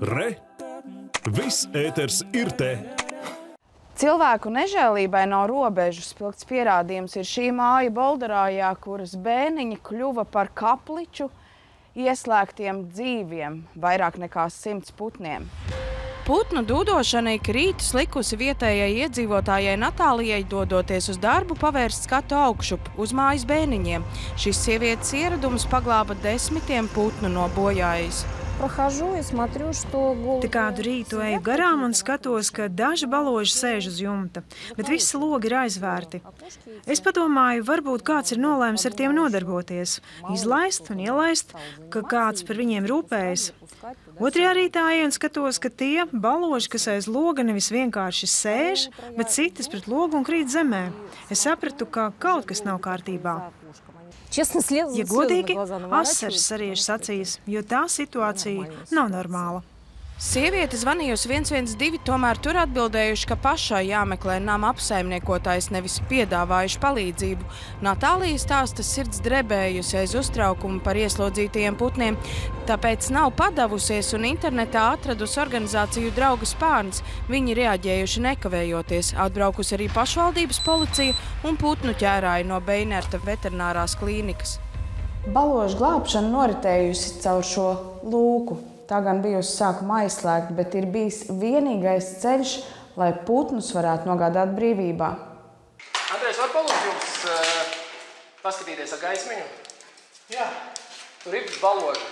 Re! Viss ēters ir te! Cilvēku nežēlībai nav robežu. Spilgts pierādījums ir šī māja Bolderājā, kuras bēniņi kļuva par kapliču ieslēgtiem dzīviem, vairāk nekā simts putniem. Putnu dūdošana ik rītus likusi vietējai iedzīvotājai Natālijai, dodoties uz darbu, pavērst skatu augšup uz mājas bēniņiem. Šis sievietes ieradums paglāba desmitiem putnu no bojājas. Te kādu rītu eju garām un skatos, ka daži baloži sēž uz jumta, bet visi logi ir aizvērti. Es padomāju, varbūt kāds ir nolēms ar tiem nodarboties, izlaist un ielaist, ka kāds par viņiem rūpējas. Otrajā rītā eju un skatos, ka tie baloži, kas aiz loga nevis vienkārši sēž, bet citas pret logu un krīt zemē. Es sapratu, ka kaut kas nav kārtībā. Ja godīgi, asaras sariežas acīs, jo tā situācija nav normāla. Sieviete zvanījusi 112, tomēr tur atbildējuši, ka pašai jāmeklē nama apsaimniekotājs, nevis piedāvājuši palīdzību. Natālija stāsta sirds drebējusi aiz uztraukumu par ieslodzītajiem putniem, tāpēc nav padavusies un internetā atradusi organizāciju draugu spārns. Viņi reaģējuši nekavējoties, atbraukusi arī pašvaldības policija un putnu ķērāji no Beinerta veterinārās klīnikas. Baložu glābšana noritējusi caur šo lūku. Tā gan bijusi sākuma aizslēgta, bet ir bijis vienīgais ceļš, lai putnus varētu nogādāt brīvībā. Andrejs, var palūgt jums uh, paskatīties ar gaismiņu? Jā. Tur ir baloži.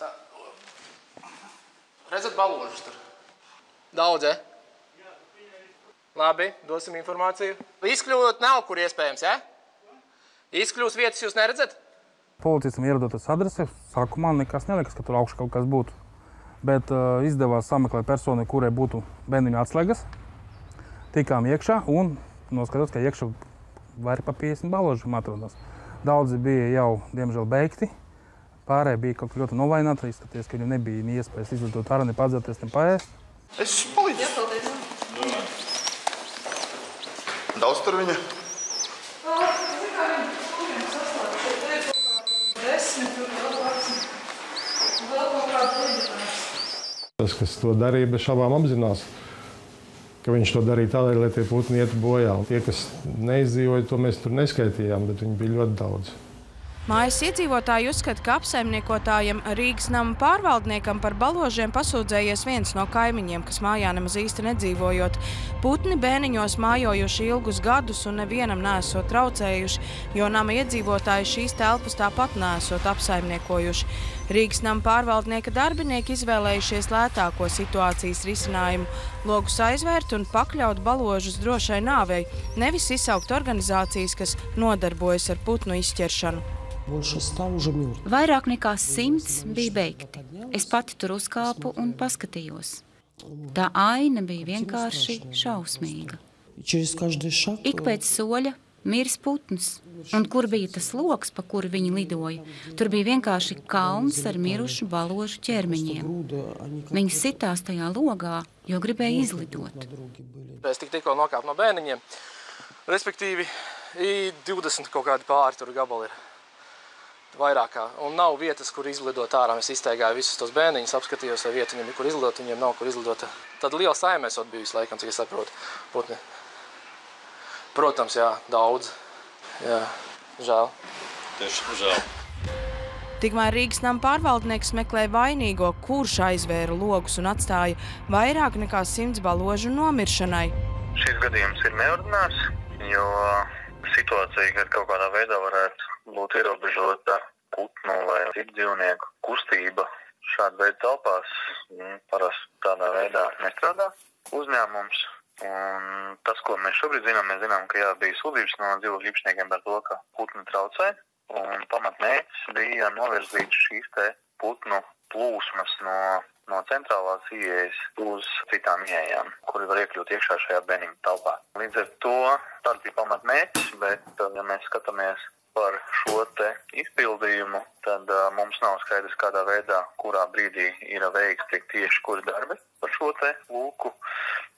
Tā. Redzat baložus tur? Daudz, eh? Labi, dosim informāciju. Izkļūt nav kur iespējams, ja? Izkļūs vietas jūs neredzat? Policistam ierodoties adrese, sākumā nekas nelikas, ka tur augšā kaut kas būtu. Bet uh, izdevās sameklēt personu, kurai būtu bērniņa atslēgas. Tikām iekšā un noskatījās, ka iekšā vairāk par 50 balāžiem atrodas. Daudzi bija jau, diemžēl, beigti. Pārējie bija kaut kā ļoti novaināti. Izskatījās, ka viņiem nebija ne iespējas izlidot ārā, ne padzēties, ne paēst. Es palīdzu. Daudz tur viņa. Tas, kas to darīja, bez šaubām apzinās, ka viņš to darīja tādēļ, lai tie putni ietu bojā. Tie, kas neizdzīvoja, to mēs tur neskaitījām, bet viņi bija ļoti daudz. Mājas iedzīvotāji uzskata, ka apsaimniekotājiem Rīgas nama pārvaldniekam par baložiem pasūdzējies viens no kaimiņiem, kas mājā nemaz īsti nedzīvojot. Putni bēniņos mājojuši ilgus gadus un nevienam nesot traucējuši, jo nama iedzīvotāji šīs telpas tāpat nesot apsaimniekojuši. Rīgas nama pārvaldnieka darbinieki izvēlējušies lētāko situācijas risinājumu - logus aizvērt un pakļaut baložus drošai nāvei, nevis izsaukt organizācijas, kas nodarbojas ar putnu izķeršanu. Vairāk nekā simts bija beigti. Es pati tur uzkāpu un paskatījos. Tā aina bija vienkārši šausmīga. Ik pēc soļa miris putns, un kur bija tas lokus, pa kuru viņi lidoja, tur bija vienkārši kalns ar mirušu baložu ķermeņiem. Viņi sitās tajā logā, jo gribēja izlidot. Es tik, tikko nokāpu no bērniņiem. Respektīvi, i 20 kaut kādi pāri tur gabali ir. Vairāk kā. Un nav vietas, kur izlidot ārā. Es izteigāju visus tos bērniņus, apskatījos, vai vieta viņiem ir kur izlidot. Viņiem nav kur izlidot. Tad liela saimē esot bijusi, laikam, cik es saprotu. Putni. Protams, jā, daudz. Jā, žēl. Tieši žēl. Tikmēr Rīgas nama pārvaldnieks meklē vainīgo, kurš aizvēra logus un atstāja vairāk nekā simts baložu nomiršanai. Šis gadījums ir neordinārs, jo situācija, kad kaut kādā veidā varētu būt ierobežota putnu vai citu dzīvnieku kustība šāda veida telpās, mm, parasti tādā veidā nestrādā uzņēmums. Un tas, ko mēs šobrīd zinām, mēs zinām, ka jā, bija sūdzības no dzīvokļu īpašniekiem par to, ka putni traucē. Un pamatmērķis bija novirzīt šīs te putnu plūsmas no, no centrālās ieejas uz citām ieejām, kuri var iekļūt iekšā šajā bērniņa telpā. Līdz ar to tāds bija pamatmērķis, bet, ja mēs skatāmies par šo te izpildījumu, tad uh, mums nav skaidrs, kādā veidā, kurā brīdī ir veikti tieši kuri darbi par šo te lūku.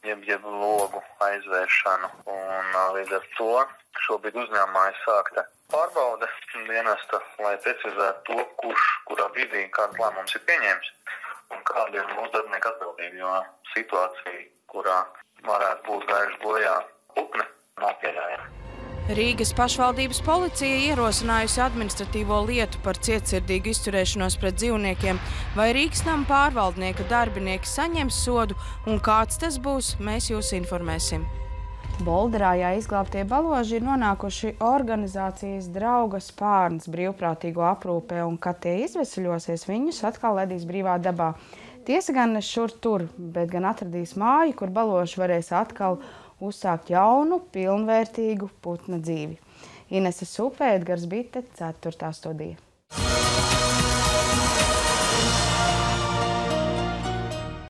jeb, jeb logu aizvēršanu. Un līdz ar to šobrīd uzņēmumā ir sākta pārbaude dienesta, lai precizētu to, kurš, kurā brīdī kāds lēmums ir pieņēmis un kāda ir mūsu darbinieku atbildība, jo situācija, kurā varētu būt gājuši bojā upne, nav pieļaujama. Rīgas pašvaldības policija ierosinājusi administratīvo lietu par cietsirdīgu izturēšanos pret dzīvniekiem, vai Rīgas nama pārvaldnieka darbinieki saņems sodu un kāds tas būs, mēs jūs informēsim. Bolderājā izglābtie baloži ir nonākuši organizācijas drauga spārns brīvprātīgo aprūpē, un kad tie izvesaļosies, viņus atkal ledīs brīvā dabā. Tiesa gan ne šur tur, bet gan atradīs māju, kur baloši varēs atkal uzsākt jaunu, pilnvērtīgu putna dzīvi. Inese Supē, Edgars Bite, 4. studija.